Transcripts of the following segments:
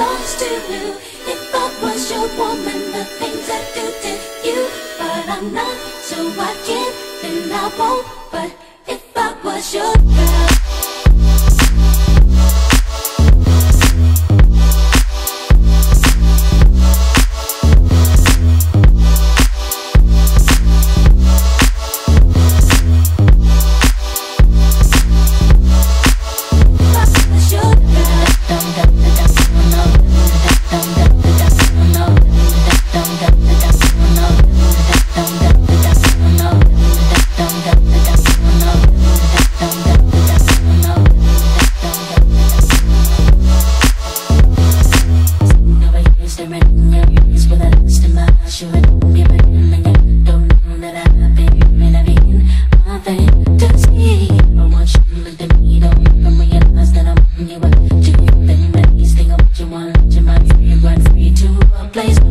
belongs to you. If I was your woman, the things I do to you, but I'm not, so I can't and I won't. place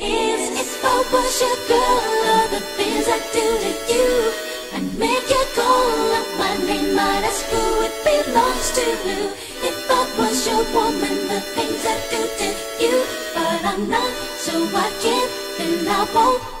is It's for worship, girl. All the things I do to you. I make you call up. My name Might ask who it belongs to. You. If I was your woman The things I do to you. But I'm not So I can't Then I won't.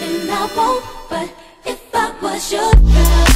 And I won't. But if I was your girl.